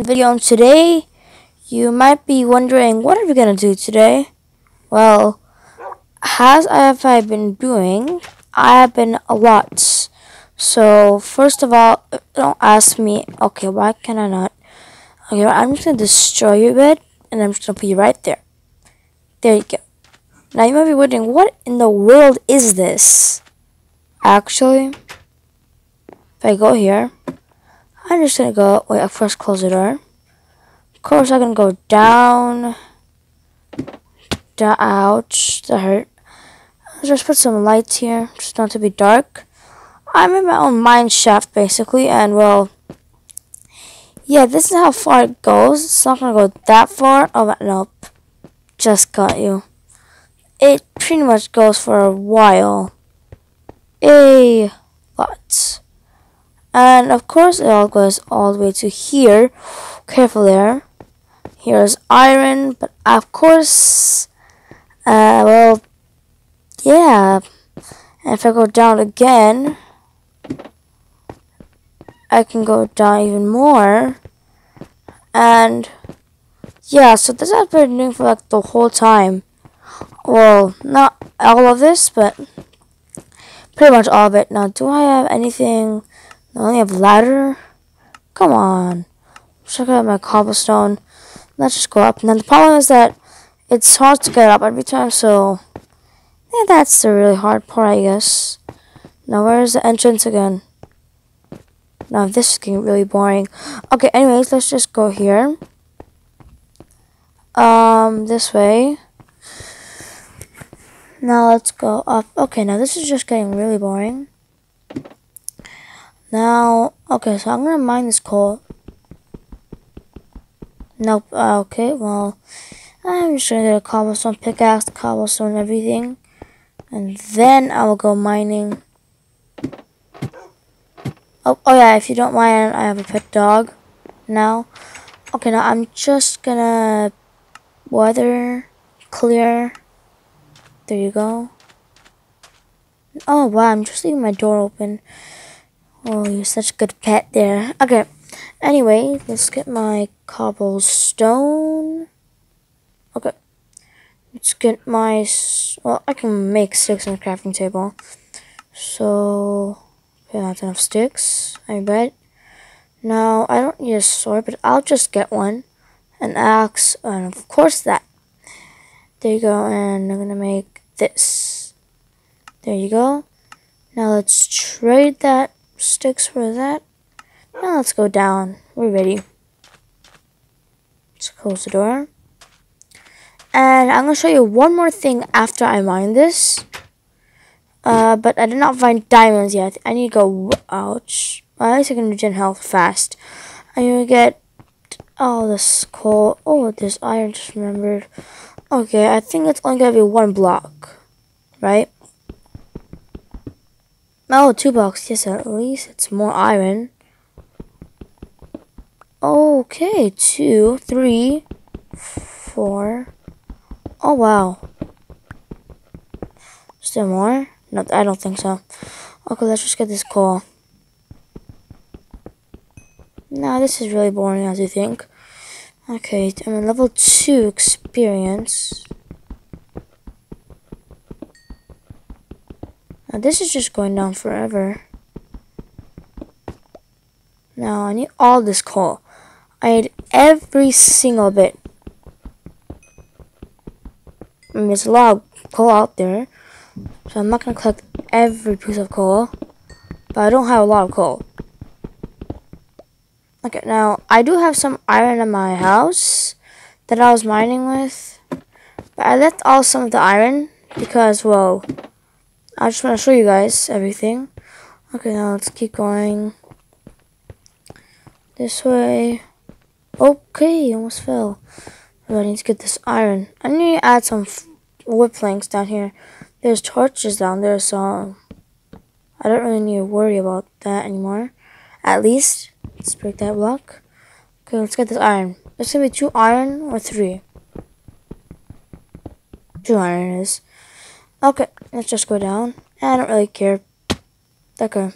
video and today. You might be wondering what are we gonna do today? Well as have I been doing I have been a lot. So first of all don't ask me okay why can I not? Okay I'm just gonna destroy your bed and I'm just gonna put you right there. There you go. Now you might be wondering what in the world is this? Actually if I go here I'm just gonna go, wait, I first close the door. Of course, I'm gonna go down. down ouch, that hurt. Let's just put some lights here, just not to be dark. I'm in my own mine shaft, basically, and well, yeah, this is how far it goes. It's not gonna go that far. Oh, nope. Just got you. It pretty much goes for a while. A lot. And of course it all goes all the way to here. Careful there. Here's iron, but of course, uh, well, yeah. If I go down again, I can go down even more. And yeah, so this I've been doing for like the whole time. Well, not all of this, but pretty much all of it. Now, do I have anything? I only have ladder? Come on. Check out my cobblestone. Let's just go up. Now the problem is that it's hard to get up every time, so yeah, that's the really hard part, I guess. Now where's the entrance again? Now this is getting really boring. Okay, anyways, let's just go here. Um, this way. Now let's go up. Okay, now this is just getting really boring. Now, okay, so I'm gonna mine this coal. Nope, uh, okay, well, I'm just gonna get a cobblestone pickaxe, cobblestone, everything. And then I will go mining. Oh, oh yeah, if you don't mind, I have a pet dog now. Okay, now I'm just gonna weather clear. There you go. Oh wow, I'm just leaving my door open. Oh, you're such a good pet there. Okay. Anyway, let's get my cobblestone. Okay. Let's get my... Well, I can make sticks on the crafting table. So... Okay, that's enough sticks, I bet. Now, I don't need a sword, but I'll just get one. An axe, and of course that. There you go, and I'm gonna make this. There you go. Now let's trade that sticks for that. Now let's go down. We're ready. Let's close the door. And I'm going to show you one more thing after I mine this. Uh, but I did not find diamonds yet. I need to go, ouch. Well, at least I can regen health fast. I'm going to get all this coal. Oh, this iron just remembered. Okay, I think it's only going to be one block. Right? Oh, two blocks. Yes, at least it's more iron. Okay, two, three, four. Oh, wow. Still more? No, I don't think so. Okay, let's just get this coal. Nah, this is really boring as you think. Okay, I'm in level 2 experience. Now this is just going down forever. Now I need all this coal. I need every single bit. I mean, there's a lot of coal out there. So I'm not going to collect every piece of coal. But I don't have a lot of coal. Okay, now I do have some iron in my house that I was mining with. But I left all some of the iron because, well, I just want to show you guys everything. Okay, now let's keep going. This way. Okay, almost fell. But I need to get this iron. I need to add some wood planks down here. There's torches down there, so I don't really need to worry about that anymore. At least, let's break that block. Okay, let's get this iron. It's gonna be two iron or three. Two iron is. Okay, let's just go down. I don't really care. Okay.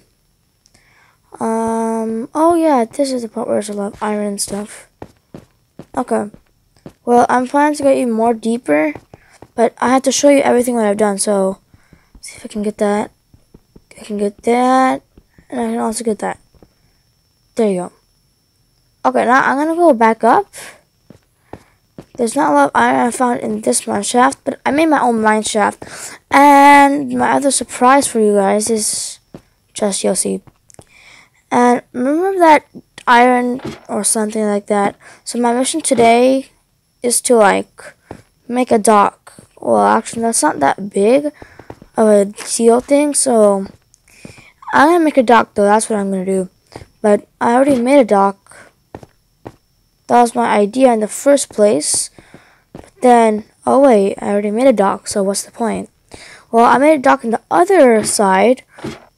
Um, oh yeah, this is the part where there's a lot of iron and stuff. Okay. Well, I'm planning to go even more deeper, but I have to show you everything what I've done, so see if I can get that. I can get that, and I can also get that. There you go. Okay, now I'm gonna go back up. There's not a lot of iron I found in this mine shaft, but I made my own mine shaft. And my other surprise for you guys is just you'll. And remember that iron or something like that. So my mission today is to like make a dock. Well, actually, that's not that big of a deal thing. So I'm gonna make a dock though. That's what I'm gonna do. But I already made a dock that was my idea in the first place. But then, oh wait, I already made a dock, so what's the point? Well, I made a dock on the other side,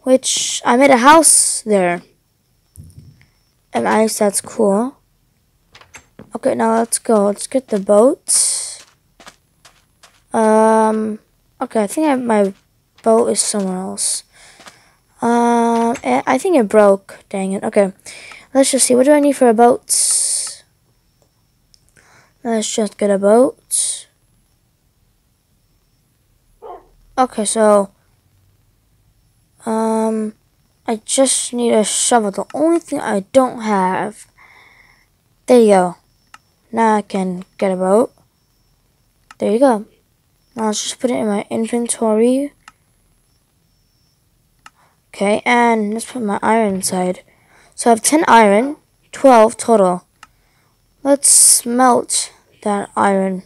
which I made a house there. And I think that's cool. Okay, now let's go. Let's get the boat. Um, okay, I think I, my boat is somewhere else. Um, I think it broke. Dang it. Okay, let's just see. What do I need for a boat? Let's just get a boat. Okay, so um I just need a shovel. The only thing I don't have. There you go. Now I can get a boat. There you go. Now let's just put it in my inventory. Okay, and let's put my iron inside. So I have 10 iron, 12 total. Let's smelt that iron.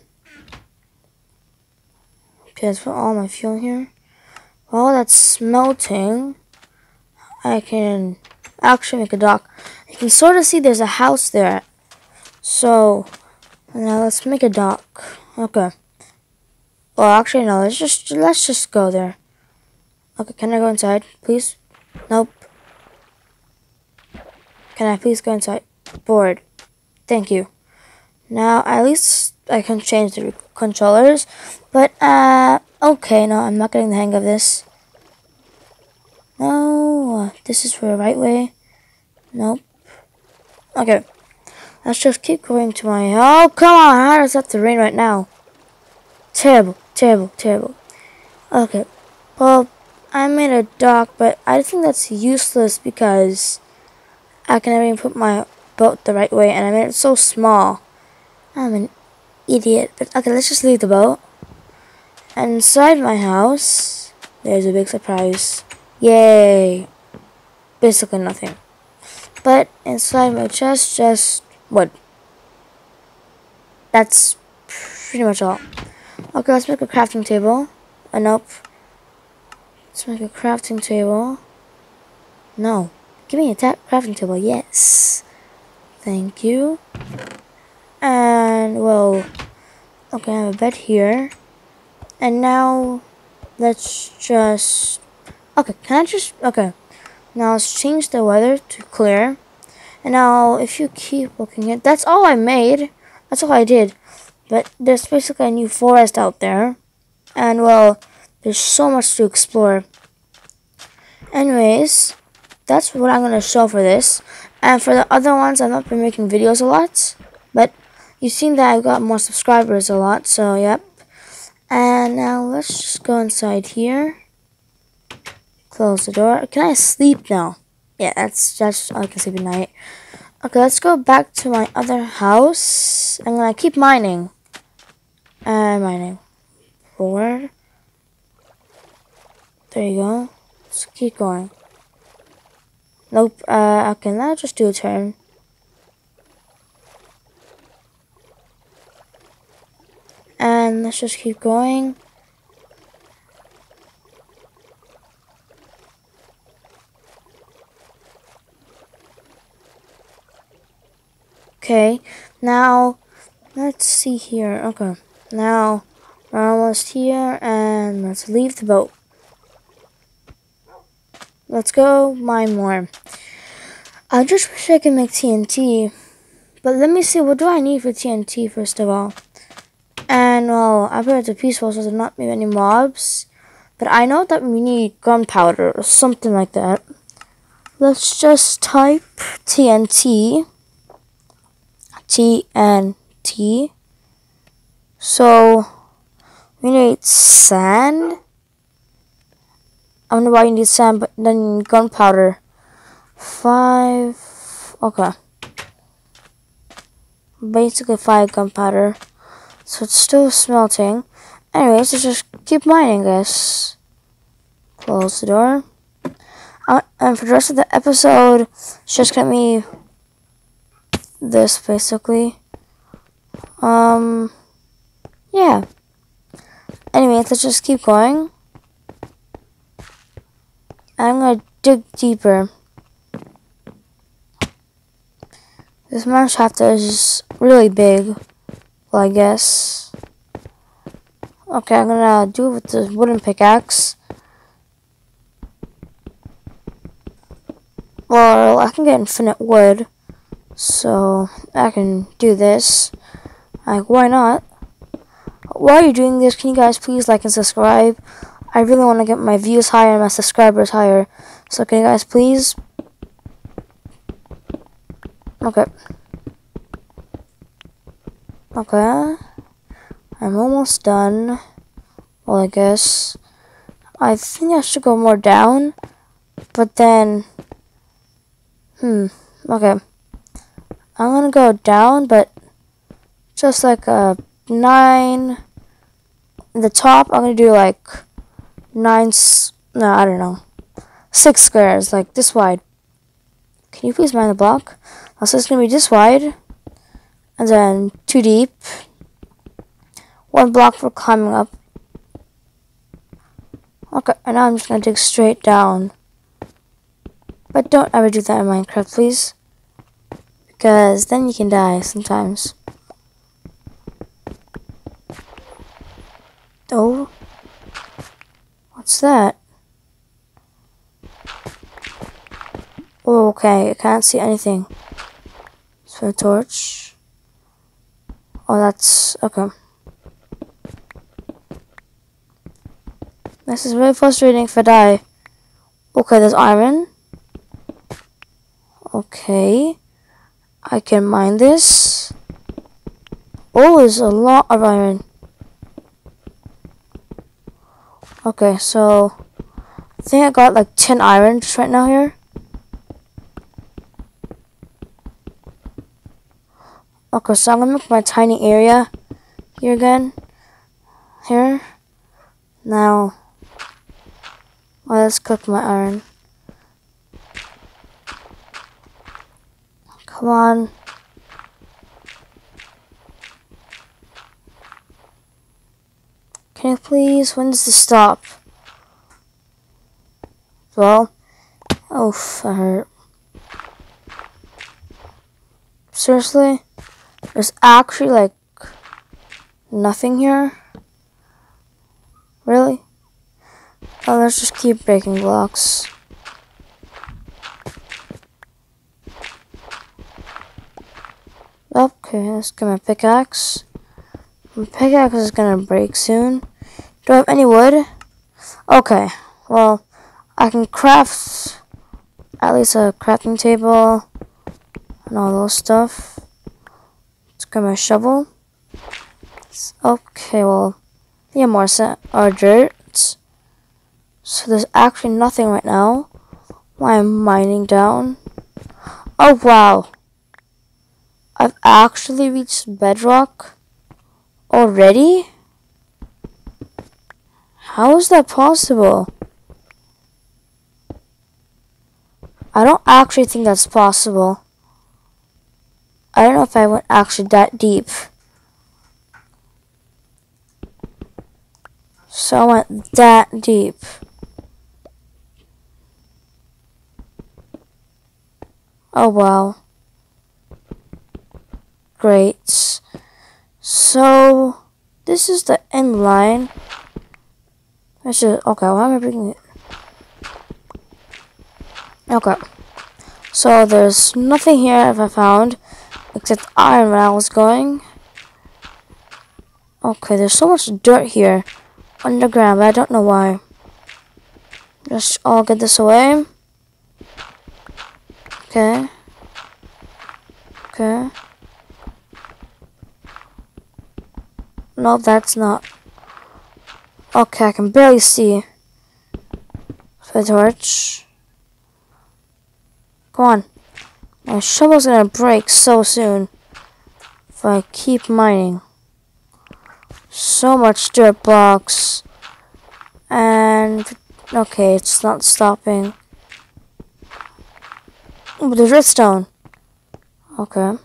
Okay, let's put all my fuel here. While that's smelting, I can actually make a dock. You can sort of see there's a house there. So, now let's make a dock. Okay. Well, actually, no. Let's just let's just go there. Okay, can I go inside, please? Nope. Can I please go inside? Bored. Thank you. Now, at least I can change the controllers. But, uh, okay, no, I'm not getting the hang of this. No, this is for the right way. Nope. Okay. Let's just keep going to my... Oh, come on! How does that to rain right now? Terrible, terrible, terrible. Okay. Well, I made a dock, but I think that's useless because I can even put my boat the right way, and I made it so small. I'm an idiot. But okay, let's just leave the boat. And inside my house, there's a big surprise. Yay! Basically nothing. But inside my chest, just wood. That's pretty much all. Okay, let's make a crafting table. Uh, nope. Let's make a crafting table. No. Give me a crafting table. Yes. Thank you. And, well, okay, I have a bed here. And now, let's just, okay, can I just, okay. Now let's change the weather to clear. And now, if you keep looking at, that's all I made. That's all I did. But there's basically a new forest out there. And, well, there's so much to explore. Anyways, that's what I'm going to show for this. And for the other ones, I've not been making videos a lot. But You've seen that I've got more subscribers a lot, so yep. And now let's just go inside here. Close the door. Can I sleep now? Yeah, that's that's I can sleep at night. Okay, let's go back to my other house. I'm gonna keep mining. And uh, mining. Forward. There you go. Let's keep going. Nope. Uh, okay, now just do a turn. And let's just keep going. Okay, now let's see here. Okay, now we're almost here and let's leave the boat. Let's go mine more. I just wish I could make TNT. But let me see, what do I need for TNT first of all? And well, I put it to peaceful so there's not many mobs. But I know that we need gunpowder or something like that. let's just type TNT. TNT. So, we need sand. I don't know why you need sand, but then gunpowder. Five. Okay. Basically, five gunpowder. So it's still smelting. Anyways, let's just keep mining, guys. Close the door. Uh, and for the rest of the episode, it's just gonna be this basically. Um, yeah. Anyways, let's just keep going. I'm gonna dig deeper. This mine shaft is really big. Well, I guess. Okay, I'm gonna do it with the wooden pickaxe. Well, I can get infinite wood, so I can do this. Like, why not? While you're doing this, can you guys please like and subscribe? I really want to get my views higher and my subscribers higher. So can you guys please? Okay. Okay. I'm almost done. Well, I guess. I think I should go more down. But then... Hmm. Okay. I'm gonna go down, but just like a nine. The top, I'm gonna do like nine. No, I don't know. Six squares, like this wide. Can you please mind the block? Also, it's gonna be this wide, and then two deep. One block for climbing up. Okay, and now I'm just gonna dig straight down. But don't ever do that in Minecraft, please. Because then you can die sometimes. Oh. What's that? Oh, okay. I can't see anything. So a torch. Oh, that's... Okay. This is very frustrating if I die. Okay, there's iron. Okay. I can mine this. Oh, there's a lot of iron. Okay, so I think I got like 10 iron just right now here. Okay, so I'm gonna make my tiny area here again. Here. Now, let's cook my iron. Come on. Can you please? When does this stop? Well, oh, that hurt. Seriously? There's actually like nothing here? Really? Oh, let's just keep breaking blocks. Okay, let's get my pickaxe. My pickaxe is gonna break soon. Do I have any wood? Okay, well, I can craft at least a crafting table and all those stuff. Let's get my shovel. Okay, well, yeah, more sand or dirt. So there's actually nothing right now. Why I'm mining down. Oh wow. I've actually reached bedrock already? How is that possible? I don't actually think that's possible. I don't know if I went actually that deep. So I went that deep. Oh wow. Great. So, this is the end line. I should, okay, why am I bringing it? Okay. So, there's nothing here if I found, except iron where I was going. Okay, there's so much dirt here underground, but I don't know why. Just all get this away. Okay. Okay. No, that's not. Okay, I can barely see. The torch. Come on. My shovel's gonna break so soon. If I keep mining. So much dirt blocks. And okay, it's not stopping. Oh, there's redstone. Okay.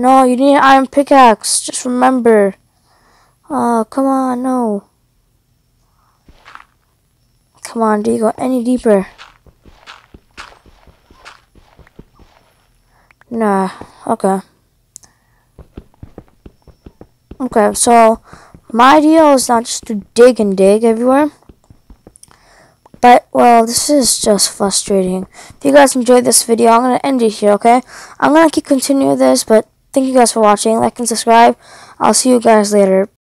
No, you need an iron pickaxe. Just remember. Oh, come on, no. Come on, do you go any deeper? Nah, okay. Okay, so my idea is not just to dig and dig everywhere. But, well, this is just frustrating. If you guys enjoyed this video, I'm going to end it here, okay? I'm going to keep continuing this, but thank you guys for watching. Like and subscribe. I'll see you guys later.